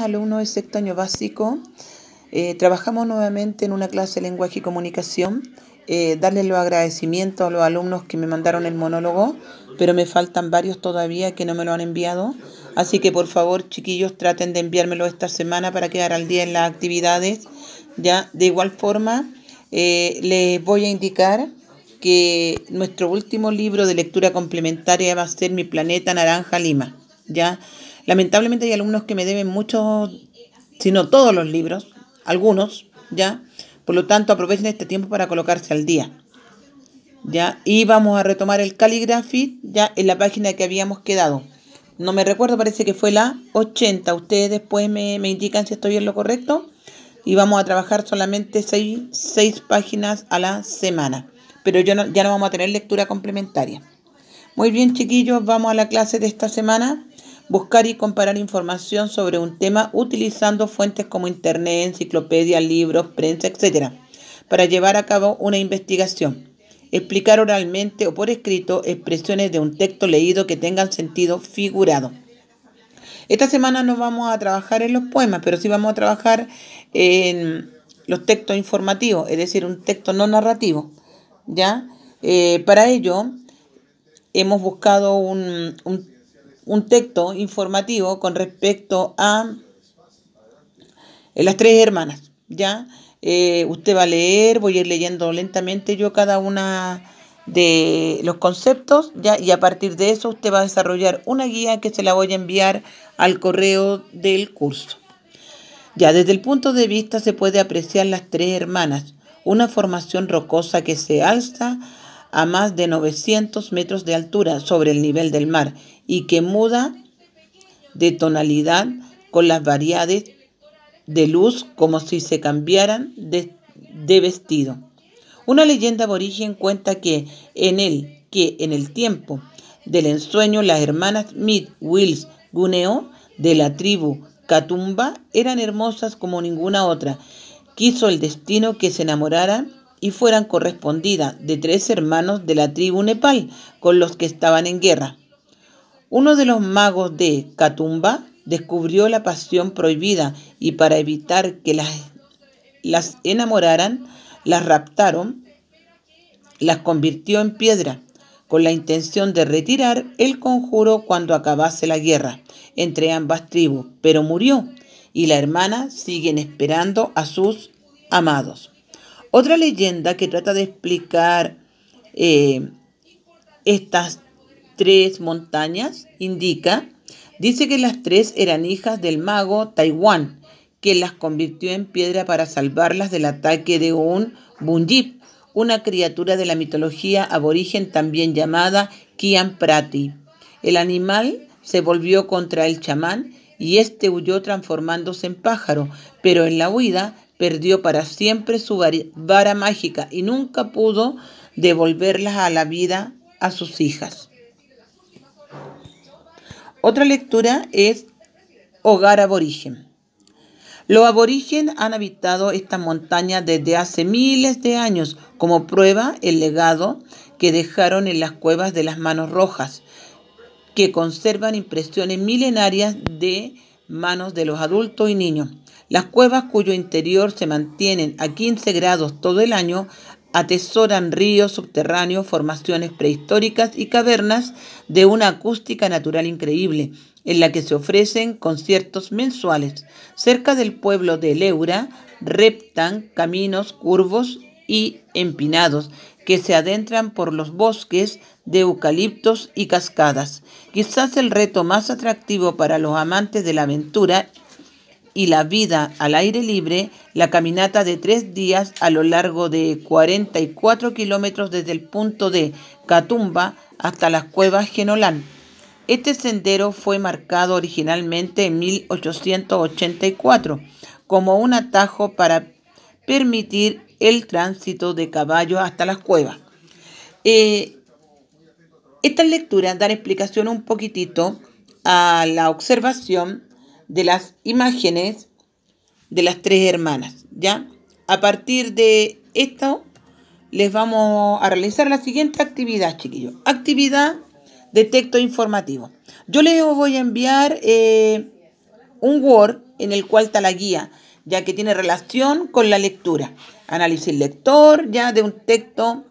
alumnos de sexto año básico. Eh, trabajamos nuevamente en una clase de lenguaje y comunicación. Eh, darles los agradecimientos a los alumnos que me mandaron el monólogo, pero me faltan varios todavía que no me lo han enviado. Así que por favor, chiquillos, traten de enviármelo esta semana para quedar al día en las actividades. Ya, de igual forma, eh, les voy a indicar que nuestro último libro de lectura complementaria va a ser Mi Planeta Naranja Lima. Ya, Lamentablemente hay alumnos que me deben muchos, si no todos los libros, algunos, ¿ya? Por lo tanto, aprovechen este tiempo para colocarse al día. ¿Ya? Y vamos a retomar el Calligraphy ya en la página que habíamos quedado. No me recuerdo, parece que fue la 80. Ustedes después me, indican si estoy en lo correcto. Y vamos a trabajar solamente 6 páginas a la semana. Pero yo ya no vamos a tener lectura complementaria. Muy bien, chiquillos, vamos a la clase de esta semana buscar y comparar información sobre un tema utilizando fuentes como Internet, enciclopedias, libros, prensa, etc., para llevar a cabo una investigación. Explicar oralmente o por escrito expresiones de un texto leído que tengan sentido figurado. Esta semana no vamos a trabajar en los poemas, pero sí vamos a trabajar en los textos informativos, es decir, un texto no narrativo. ¿ya? Eh, para ello, hemos buscado un, un un texto informativo con respecto a las tres hermanas. ¿ya? Eh, usted va a leer, voy a ir leyendo lentamente yo cada una de los conceptos, ¿ya? y a partir de eso usted va a desarrollar una guía que se la voy a enviar al correo del curso. Ya, desde el punto de vista se puede apreciar las tres hermanas, una formación rocosa que se alza a más de 900 metros de altura sobre el nivel del mar y que muda de tonalidad con las variedades de luz como si se cambiaran de, vestido. Una leyenda aborigen cuenta que en el, que en el tiempo del ensueño las hermanas Mid Wills Guneo de la tribu Katumba eran hermosas como ninguna otra. Quiso el destino que se enamoraran y fueran correspondidas de tres hermanos de la tribu Nepal con los que estaban en guerra. Uno de los magos de Katumba descubrió la pasión prohibida y para evitar que las, las enamoraran, las raptaron, las convirtió en piedra con la intención de retirar el conjuro cuando acabase la guerra entre ambas tribus, pero murió y la hermana siguen esperando a sus amados. Otra leyenda que trata de explicar eh, estas tres montañas indica, dice que las tres eran hijas del mago Taiwán, que las convirtió en piedra para salvarlas del ataque de un Bunjip, una criatura de la mitología aborigen también llamada Kian Prati. El animal se volvió contra el chamán y éste huyó transformándose en pájaro, pero en la huida perdió para siempre su vara mágica y nunca pudo devolverlas a la vida a sus hijas. Otra lectura es Hogar Aborigen. Los aborigen han habitado esta montaña desde hace miles de años, como prueba el legado que dejaron en las cuevas de las manos rojas, que conservan impresiones milenarias de manos de los adultos y niños. Las cuevas cuyo interior se mantienen a 15 grados todo el año atesoran ríos subterráneos, formaciones prehistóricas y cavernas de una acústica natural increíble, en la que se ofrecen conciertos mensuales. Cerca del pueblo de Leura reptan caminos curvos y empinados que se adentran por los bosques de eucaliptos y cascadas. Quizás el reto más atractivo para los amantes de la aventura y la vida al aire libre, la caminata de tres días a lo largo de 44 kilómetros desde el punto de Catumba hasta las cuevas Genolán. Este sendero fue marcado originalmente en 1884 como un atajo para permitir el tránsito de caballos hasta las cuevas. Eh, estas lecturas dan explicación un poquitito a la observación de las imágenes de las tres hermanas, ¿ya? A partir de esto, les vamos a realizar la siguiente actividad, chiquillos. Actividad de texto informativo. Yo les voy a enviar eh, un Word en el cual está la guía, ya que tiene relación con la lectura. Análisis lector, ya de un texto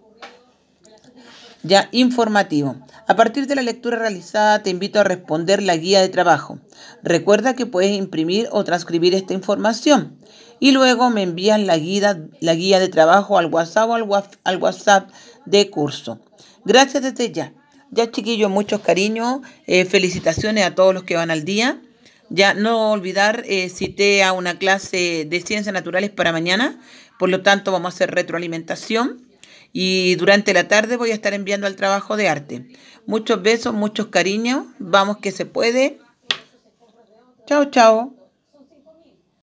ya informativo. A partir de la lectura realizada te invito a responder la guía de trabajo. Recuerda que puedes imprimir o transcribir esta información y luego me envías la guía, la guía de trabajo al WhatsApp o al, WhatsApp de curso. Gracias desde ya. Ya chiquillos, muchos cariños, eh, felicitaciones a todos los que van al día. Ya no olvidar, eh, cité a una clase de ciencias naturales para mañana, por lo tanto vamos a hacer retroalimentación y durante la tarde voy a estar enviando al trabajo de arte. Muchos besos, muchos cariños, vamos que se puede. Chao, chao.